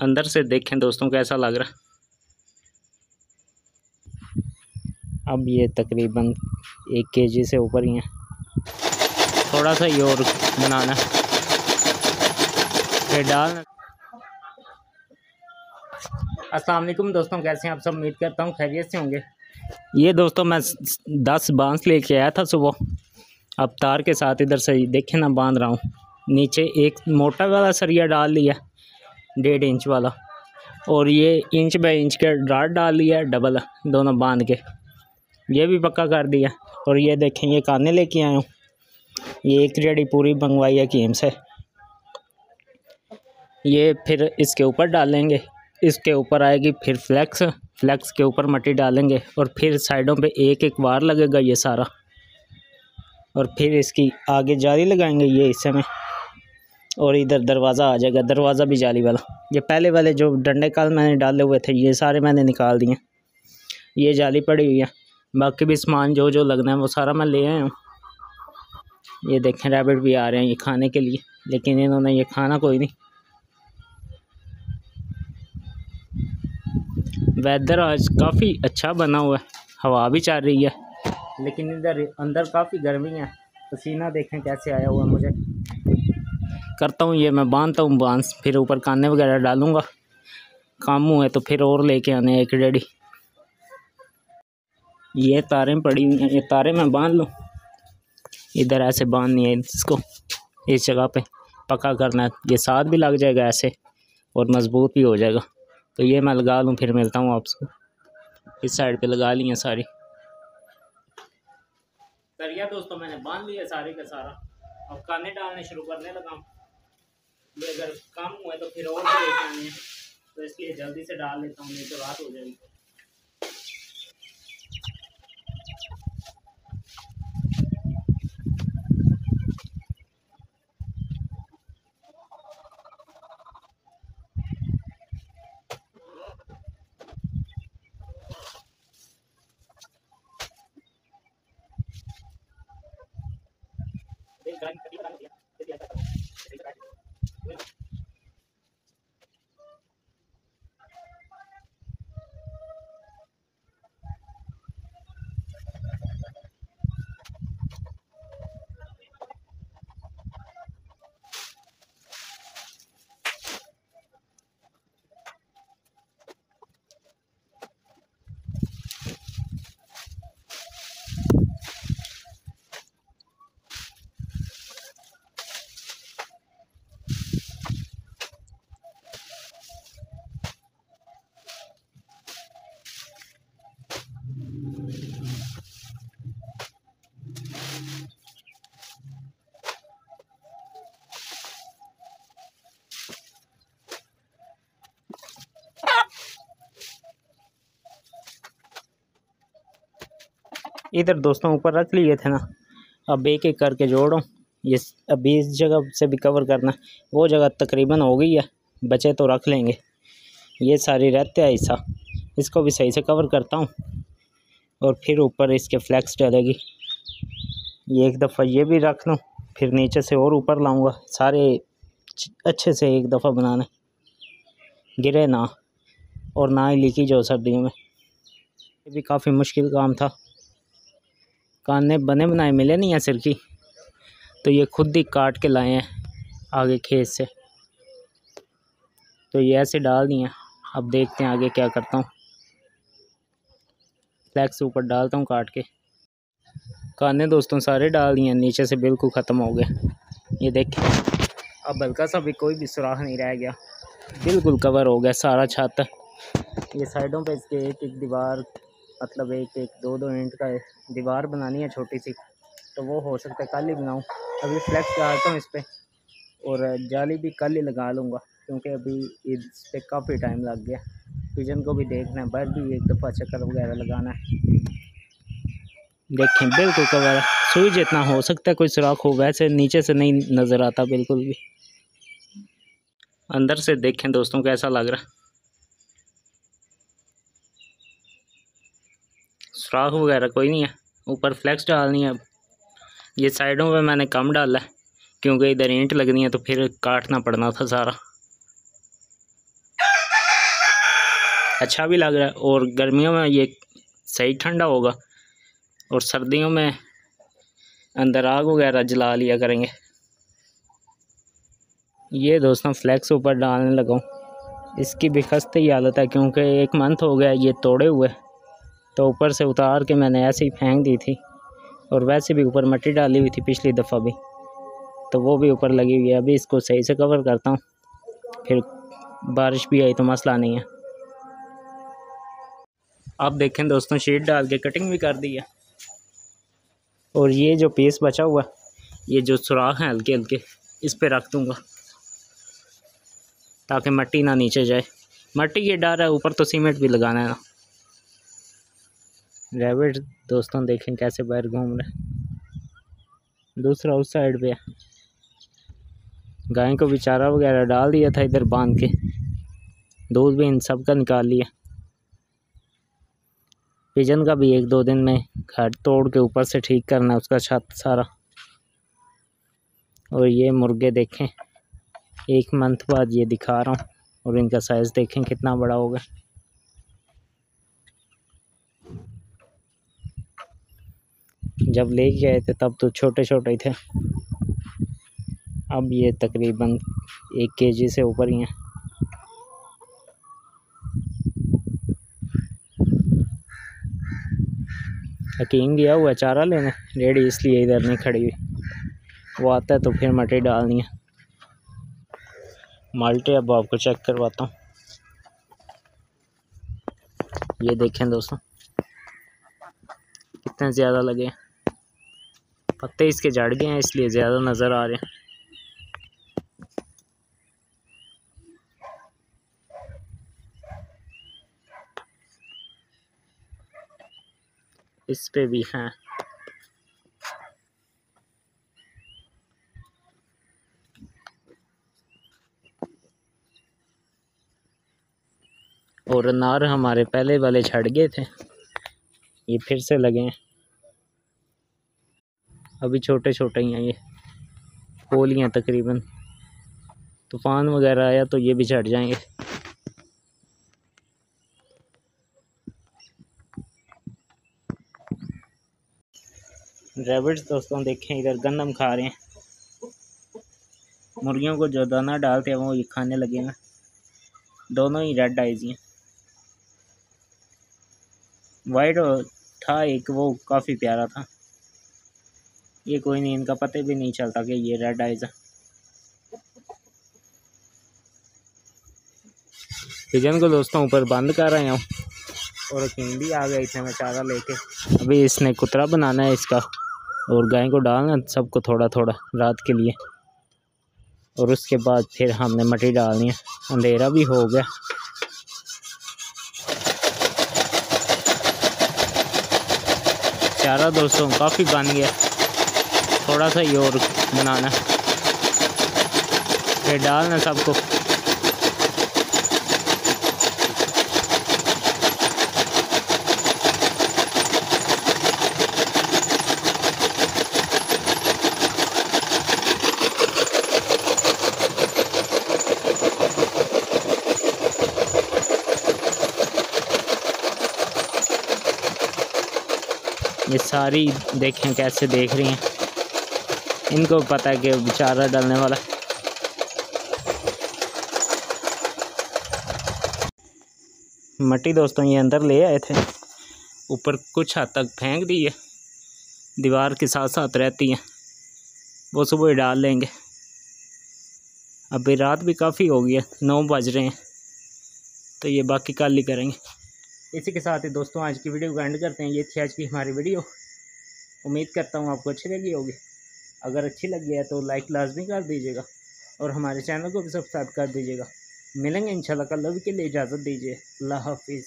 अंदर से देखें दोस्तों कैसा लग रहा। अब ये तकरीबन एक केजी से ऊपर ही है। थोड़ा सा ये और बनाना। फिर डालना अस्सलाम वालेकुम दोस्तों, कैसे हैं आप सब? उम्मीद करता हूँ खैरियत से होंगे। ये दोस्तों मैं दस बाँस लेके आया था सुबह। अब तार के साथ इधर से देखे ना बाँध रहा हूँ। नीचे एक मोटा वाला सरिया डाल लिया। डेढ़ इंच वाला। और ये इंच बाई इंच के ड्राट डाल लिया डबल, दोनों बाँध के। ये भी पक्का कर दिया। और ये देखें, ये काने लेके आया हूँ। ये एक रेडी पूरी मंगवाई है कीम से ये फिर इसके ऊपर डालेंगे। इसके ऊपर आएगी फिर फ्लैक्स। फ्लैक्स के ऊपर मट्टी डालेंगे और फिर साइडों पे एक एक बार लगेगा ये सारा। और फिर इसकी आगे जाली लगाएँगे ये हिस्से में। और इधर दरवाज़ा आ जाएगा, दरवाज़ा भी जाली वाला। ये पहले वाले जो डंडे काल मैंने डाले हुए थे, ये सारे मैंने निकाल दिए। ये जाली पड़ी हुई है। बाकी भी सामान जो जो लगना है, वो सारा मैं ले आया हूँ। ये देखें रैबिट भी आ रहे हैं ये खाने के लिए, लेकिन इन्होंने ये खाना कोई नहीं। वेदर आज काफ़ी अच्छा बना हुआ है। हवा भी चल रही है, लेकिन इधर अंदर काफ़ी गर्मी है। पसीना देखें कैसे आया हुआ मुझे। करता हूँ, ये मैं बांधता हूँ, बाँस फिर ऊपर काने वगैरह डालूँगा। काम हुए तो फिर और लेके आने एक रेडी। ये तारें पड़ी हुई हैं, ये तारें मैं बाँध लूँ। इधर ऐसे बांधनी है इसको, इस जगह पे। पक्का करना है, ये साथ भी लग जाएगा ऐसे, और मज़बूत भी हो जाएगा। तो ये मैं लगा लूँ, फिर मिलता हूँ आपसे। इस साइड पे लगा ली है सारी। सरिया दोस्तों, मैंने बाँध लिया सारे का सारा। अब काने डालने शुरू करने लगा ये अगर कम हुआ तो फिर और भी लेके हैं। तो इसलिए जल्दी से डाल लेता हूँ, नहीं तो रात हो जाएगी। Yeah. इधर दोस्तों ऊपर रख लिए थे ना। अब एक एक करके जोड़ो। ये अभी इस जगह से भी कवर करना। वो जगह तकरीबन हो गई है। बचे तो रख लेंगे। ये सारी रहते हैं हिस्सा इसको भी सही से कवर करता हूँ। और फिर ऊपर इसके फ्लैक्स डलेगी। ये एक दफ़ा ये भी रख लूँ। फिर नीचे से और ऊपर लाऊँगा। सारे अच्छे से एक दफ़ा बनाने। गिरे ना। और ना ही लीकेज हो सर्दियों में। ये भी काफ़ी मुश्किल काम था। काने बने बनाए, मिले नहीं हैं सिर की तो ये खुद ही काट के लाए हैं आगे खेत से। तो ये ऐसे डाल दिए अब देखते हैं आगे क्या करता हूँ। फ्लैक्स ऊपर डालता हूँ काट के। काने दोस्तों सारे डाल दिए नीचे से बिल्कुल ख़त्म हो गए। ये देखें अब हल्का सा भी कोई भी सुराख नहीं रह गया। बिल्कुल कवर हो गया सारा छत। ये साइडों पे इसके एक एक दीवार मतलब एक एक दो दो इंट का दीवार बनानी है छोटी सी तो वो हो सकता है कल ही बनाऊँ। अभी फ्लैक्स डालता हूँ इस पर और जाली भी कल ही लगा लूँगा, क्योंकि अभी इस पर काफ़ी टाइम लग गया। पिजन को भी देखना है बाहर भी एक दफ़ा चक्कर वगैरह लगाना है। देखें, बिल्कुल कवर सुई जितना हो सकता है, कोई सुराख हो, वैसे नीचे से नहीं नज़र आता बिल्कुल भी। अंदर से देखें दोस्तों, कैसा लग रहा सुराख वगैरह कोई नहीं है। ऊपर फ्लैक्स डालनी है। ये साइडों पे मैंने कम डाला है, क्योंकि इधर ईंट लगनी है तो फिर काटना पड़ना था सारा। अच्छा भी लग रहा है, और गर्मियों में ये सही ठंडा होगा, और सर्दियों में अंदर आग वगैरह जला लिया करेंगे। ये दोस्तों फ्लैक्स ऊपर डालने लगा इसकी भी ही हालत है, क्योंकि एक मंथ हो गया ये तोड़े हुए। तो ऊपर से उतार के मैंने ऐसे ही फेंक दी थी और वैसे भी ऊपर मट्टी डाली हुई थी पिछली दफ़ा भी। तो वो भी ऊपर लगी हुई है। अभी इसको सही से कवर करता हूँ। फिर बारिश भी आई तो मसला नहीं है। आप देखें दोस्तों शीट डाल के कटिंग भी कर दी है। और ये जो पीस बचा हुआ, ये जो सुराख हैं हल्के हल्के, इस पर रख दूँगा। ताकि मट्टी ना नीचे जाए। मट्टी ये डर है, ऊपर तो सीमेंट भी लगाना है ना। रेबिट दोस्तों देखें कैसे बाहर घूम रहे दूसरा उस साइड पे गाय को भी चारा वगैरह डाल दिया था इधर बाँध के। दूध भी इन सब का निकाल लिया। पिजन का भी एक दो दिन में घर तोड़ के ऊपर से ठीक करना उसका छत सारा। और ये मुर्गे देखें। एक मंथ बाद ये दिखा रहा हूँ। और इनका साइज़ देखें कितना बड़ा होगा जब लेके आए थे, तब तो छोटे छोटे थे। अब ये तकरीबन एक केजी से ऊपर ही हैं। हकीम गया हुआ चारा लेने? रेडी, इसलिए इधर नहीं खड़ी हुई। वो आता है तो फिर मटी डालनी है। माल्टे, अब आपको चेक करवाता हूँ। ये देखें दोस्तों, कितने ज़्यादा लगे हैं। पत्ते इसके जड़ गए हैं, इसलिए ज़्यादा नज़र आ रहे हैं। इस पे भी हैं। और अनार हमारे पहले वाले छड़ गए थे, ये फिर से लगे हैं। अभी छोटे छोटे ही हैं ये। फूल हैं तकरीबन। तूफ़ान वगैरह आया तो ये भी चढ़ जाएँगे। रेबिट्स दोस्तों, देखें, इधर गंदम खा रहे हैं। मुर्गियों को जो दाना डालते हैं, वो ये खाने लगे हैं। दोनों ही रेड आइज़ हैं। वाइट था एक, वो काफ़ी प्यारा था। ये कोई नहीं, इनका पता भी नहीं चलता कि ये रेड आइज़ पिजन को दोस्तों ऊपर बंद कर रहे हूँ। और किंग भी आ गया इसे मैं चारा लेके। अभी इसने कुतरा बनाना है इसका। और गाय को डालना सबको थोड़ा थोड़ा रात के लिए। और उसके बाद फिर हमने मटी डालनी है। अंधेरा भी हो गया। चारा दोस्तों काफ़ी बन गया। थोड़ा सा ही और बनाना फिर डालना सबको। ये सारी देखें कैसे देख रही हैं। इनको पता है कि बेचारा डालने वाला। मट्टी दोस्तों, ये अंदर ले आए थे। ऊपर कुछ हद तक फेंक दी है। दीवार के साथ साथ रहती हैं। वो सुबह ही डाल लेंगे। अभी रात भी काफ़ी हो गई है, नौ बज रहे हैं। तो ये बाकी कल ही करेंगे। इसी के साथ ही दोस्तों, आज की वीडियो को एंड करते हैं। ये थी आज की हमारी वीडियो। उम्मीद करता हूँ आपको अच्छी लगी होगी। अगर अच्छी लग गया तो लाइक लाजमी कर दीजिएगा और हमारे चैनल को भी सब्सक्राइब कर दीजिएगा। मिलेंगे इंशाल्लाह कल लव के लिए इजाज़त दीजिए। अल्लाह हाफिज़।